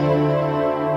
Música